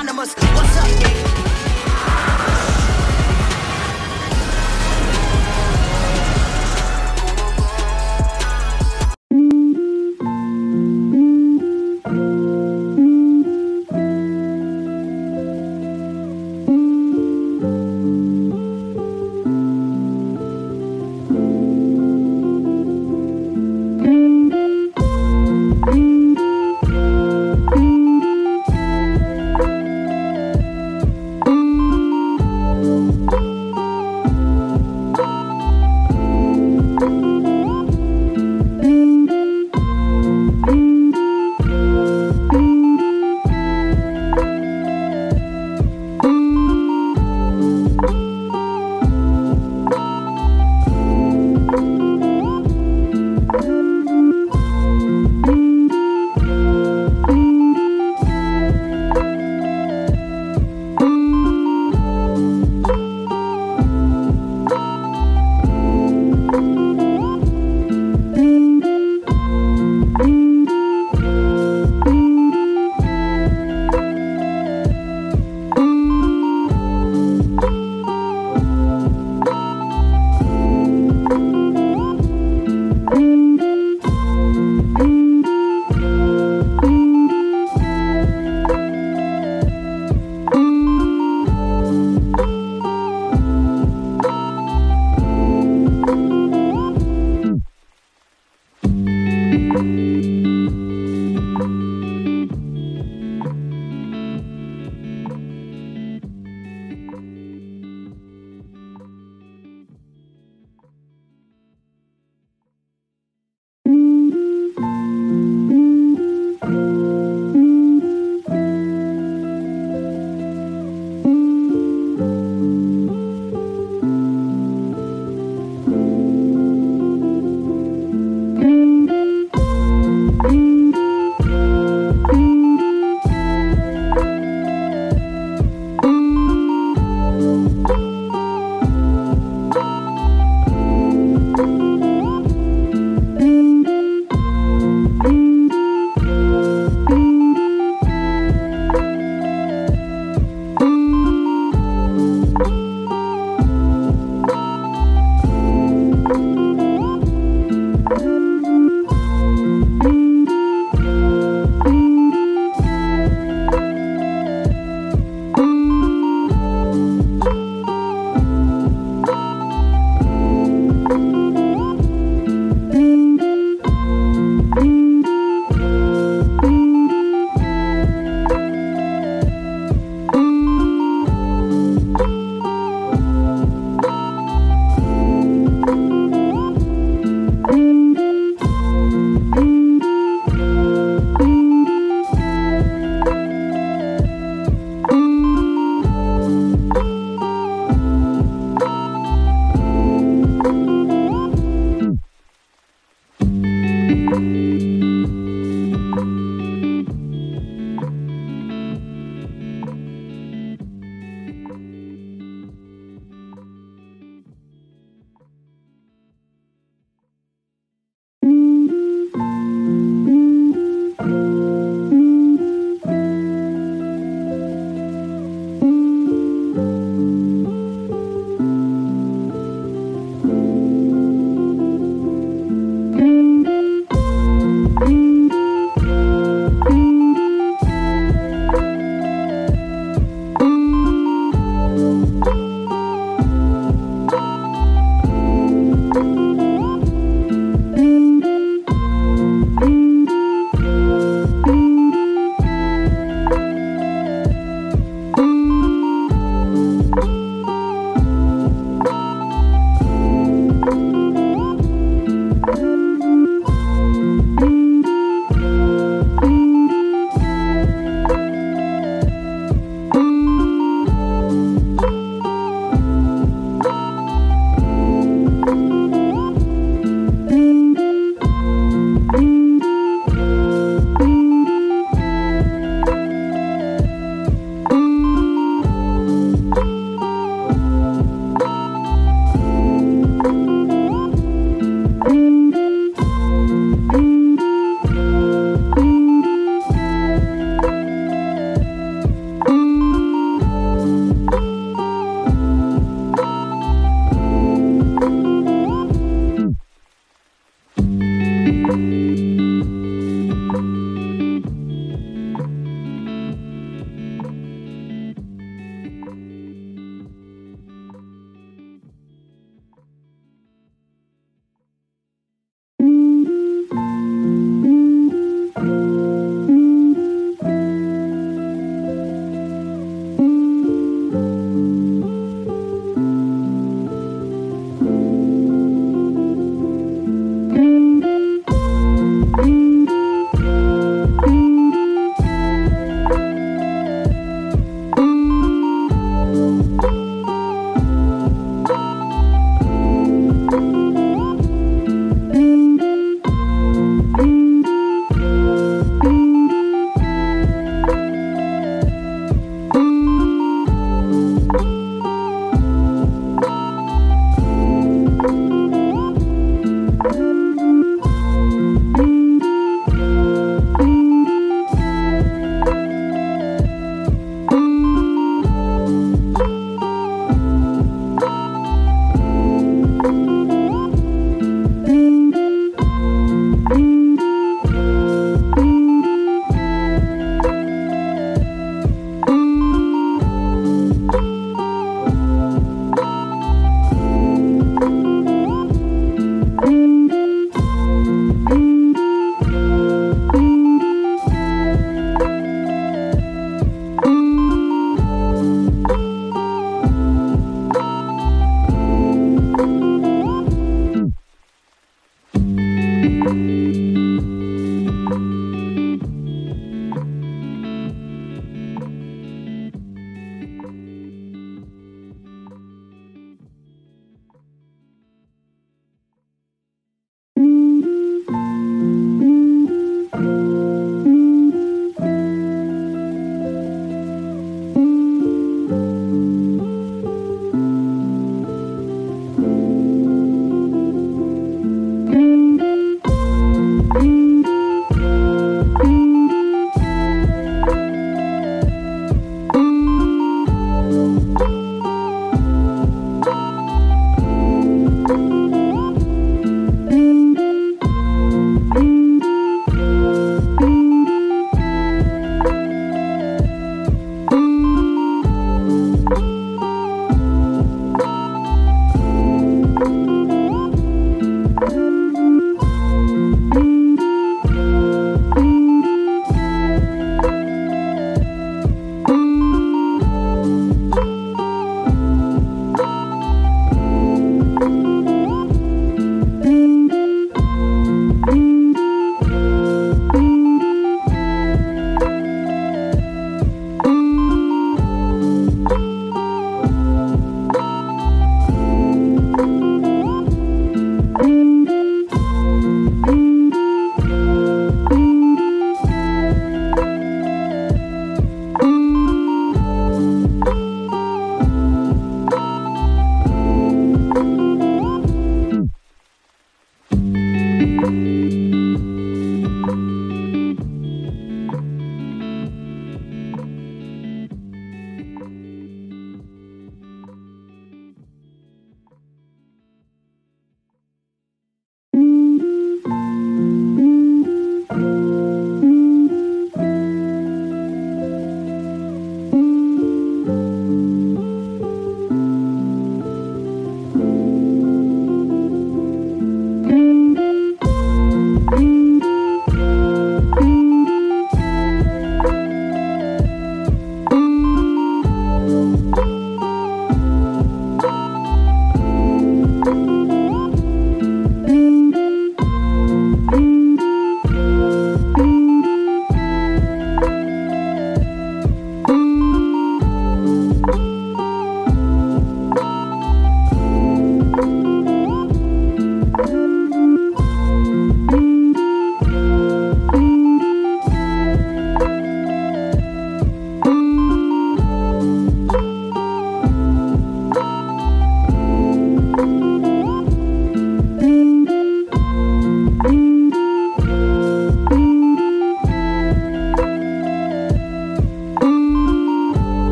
anonymous. What's up?